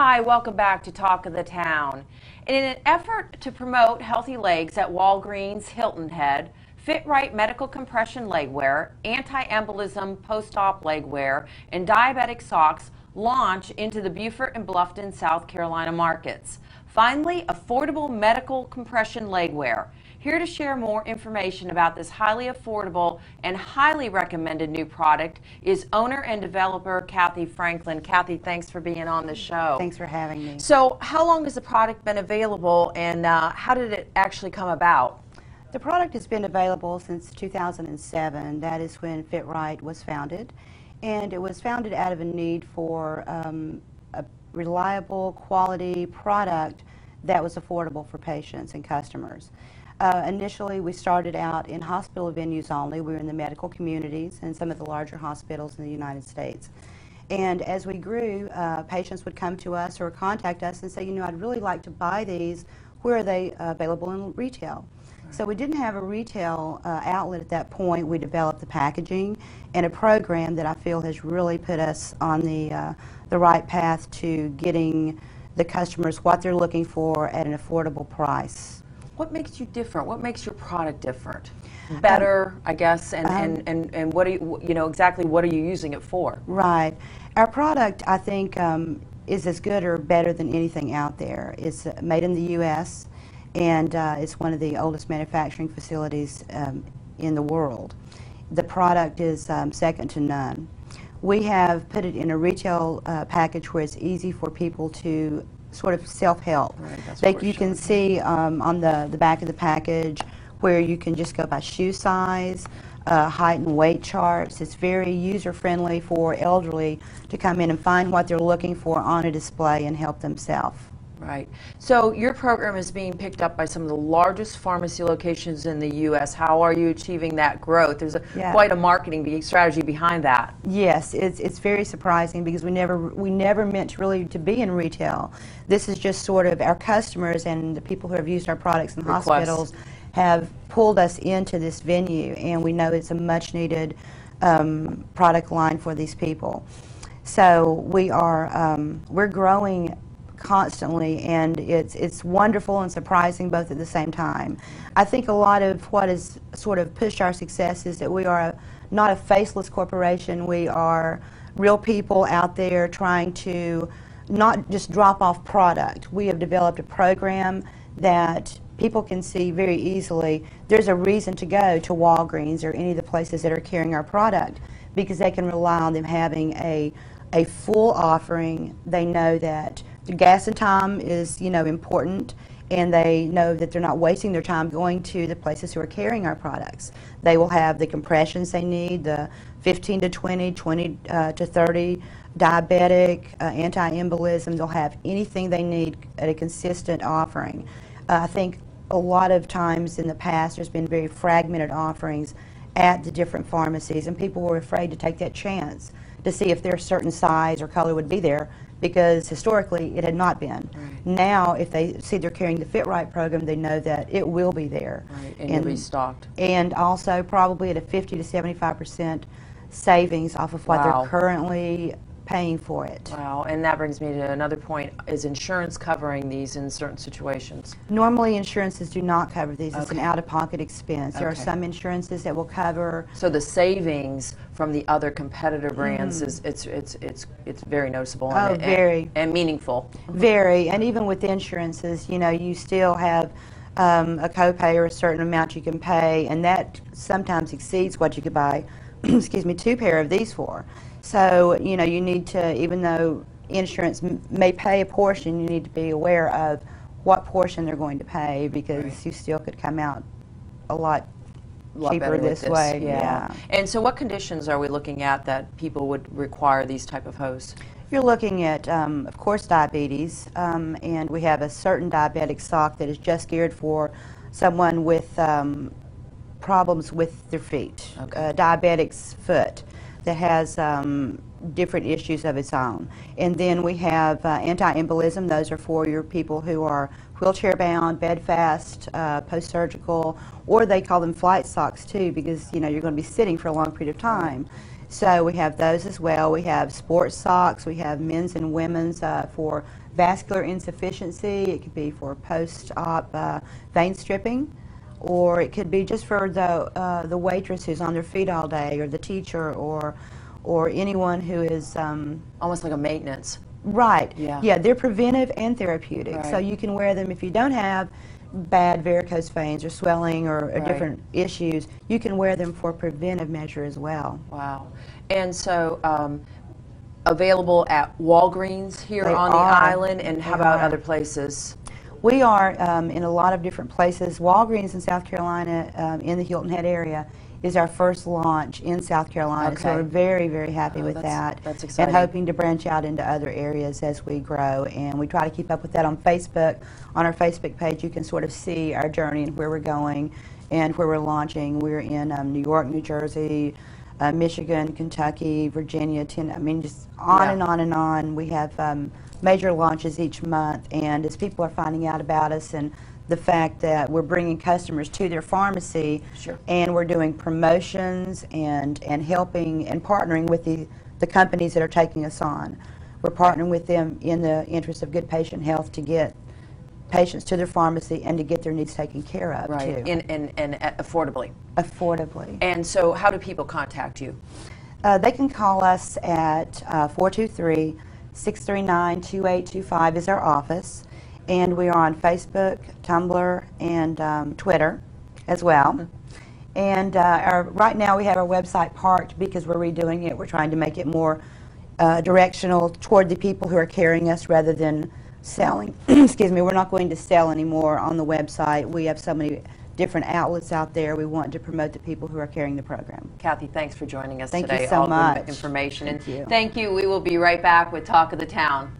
Hi, welcome back to Talk of the Town. In an effort to promote healthy legs at Walgreens Hilton Head, Fit Rite medical compression leg wear, anti-embolism post-op leg wear, and diabetic socks launch into the Beaufort and Bluffton, South Carolina markets. Finally, affordable medical compression leg wear. Here to share more information about this highly affordable and highly recommended new product is owner and developer Cathy Franklin. Cathy, thanks for being on the show. Thanks for having me. So, how long has the product been available and uh, how did it actually come about? The product has been available since 2007. That is when Fit Rite was founded. And it was founded out of a need for um, a reliable, quality product that was affordable for patients and customers. Uh, initially, we started out in hospital venues only. We were in the medical communities and some of the larger hospitals in the United States. And as we grew, uh, patients would come to us or contact us and say, you know, I'd really like to buy these. Where are they uh, available in retail? So we didn't have a retail uh, outlet at that point. We developed the packaging and a program that I feel has really put us on the, uh, the right path to getting the customers what they're looking for at an affordable price. What makes you different? What makes your product different? Better, um, I guess, and, um, and, and, and what are you, you know, exactly what are you using it for? Right. Our product, I think, um, is as good or better than anything out there. It's uh, made in the U.S., and uh, it's one of the oldest manufacturing facilities um, in the world. The product is um, second to none. We have put it in a retail uh, package where it's easy for people to sort of self-help. Right, like you can see um, on the, the back of the package where you can just go by shoe size, uh, height and weight charts. It's very user-friendly for elderly to come in and find what they're looking for on a display and help themselves. Right. So your program is being picked up by some of the largest pharmacy locations in the U.S. How are you achieving that growth? There's a, yeah. quite a marketing strategy behind that. Yes, it's, it's very surprising because we never we never meant really to be in retail. This is just sort of our customers and the people who have used our products in Request. hospitals have pulled us into this venue, and we know it's a much needed um, product line for these people. So we are um, we're growing constantly, and it's it's wonderful and surprising both at the same time. I think a lot of what has sort of pushed our success is that we are a, not a faceless corporation. We are real people out there trying to not just drop off product. We have developed a program that people can see very easily. There's a reason to go to Walgreens or any of the places that are carrying our product because they can rely on them having a a full offering. They know that gas and time is, you know, important and they know that they're not wasting their time going to the places who are carrying our products. They will have the compressions they need, the 15 to 20, 20 uh, to 30, diabetic, uh, anti-embolism. They'll have anything they need at a consistent offering. Uh, I think a lot of times in the past there's been very fragmented offerings at the different pharmacies and people were afraid to take that chance to see if their certain size or color would be there because historically it had not been. Right. Now, if they see they're carrying the Fit Rite program, they know that it will be there. Right, and, and restocked. And also probably at a 50 to 75 percent savings off of what wow. they're currently paying for it. Wow, and that brings me to another point. Is insurance covering these in certain situations? Normally insurances do not cover these. Okay. It's an out-of-pocket expense. Okay. There are some insurances that will cover... So the savings from the other competitor brands mm. is it's, it's, it's, it's very noticeable oh, and, very. And, and meaningful. Very, and even with insurances, you know, you still have um, a copay or a certain amount you can pay, and that sometimes exceeds what you could buy, excuse me, two pair of these for. So, you know, you need to, even though insurance may pay a portion, you need to be aware of what portion they're going to pay because right. you still could come out a lot, cheaper this, this, way. Yeah. yeah. And so what conditions are we looking at that people would require these type of hose? You're looking at, um, of course, diabetes, um, and we have a certain diabetic sock that is just geared for someone with um, problems with their feet, okay. uh, diabetic's foot that has um, different issues of its own. And then we have uh, anti-embolism. Those are for your people who are wheelchair bound, bedfast, uh, post-surgical, or they call them flight socks too because you know you're going to be sitting for a long period of time. So we have those as well. We have sports socks. We have men's and women's uh, for vascular insufficiency. It could be for post-op uh, vein stripping, or it could be just for the uh, the waitress who's on their feet all day, or the teacher, or or anyone who is um, Almost like a maintenance. right. Yeah. Yeah, they're preventive and therapeutic. Right. So you can wear them if you don't have bad varicose veins or swelling or, or Right. different issues. You can wear them for preventive measure as well. Wow. And so, um, available at Walgreens here They on the are. island, and how They about are. other places? We are um, in a lot of different places. Walgreens in South Carolina, um, in the Hilton Head area, is our first launch in South Carolina. So we're very, very happy Oh, with that's- that. that's exciting. And hoping to branch out into other areas as we grow. And we try to keep up with that on Facebook. On our Facebook page, you can sort of see our journey and where we're going and where we're launching. We're in um, New York, New Jersey, uh, Michigan, Kentucky, Virginia, ten, I mean, just on Yeah. and on and on. We have um, major launches each month, and as people are finding out about us and the fact that we're bringing customers to their pharmacy, Sure. and we're doing promotions and, and helping and partnering with the, the companies that are taking us on. We're partnering with them in the interest of good patient health to get patients to their pharmacy and to get their needs taken care of Right. too, And, and, and affordably. affordably. And so, how do people contact you? Uh, they can call us at uh, 423 639 2825 is our office. And we are on Facebook, Tumblr, and um, Twitter as well. And uh, our, right now we have our website parked because we're redoing it. We're trying to make it more uh, directional toward the people who are carrying us rather than selling. Excuse me, we're not going to sell anymore on the website. We have so many different outlets out there. We want to promote the people who are carrying the program. Cathy, thanks for joining us Thank you today. so All much. information. Thank and you. Thank you. We will be right back with Talk of the Town.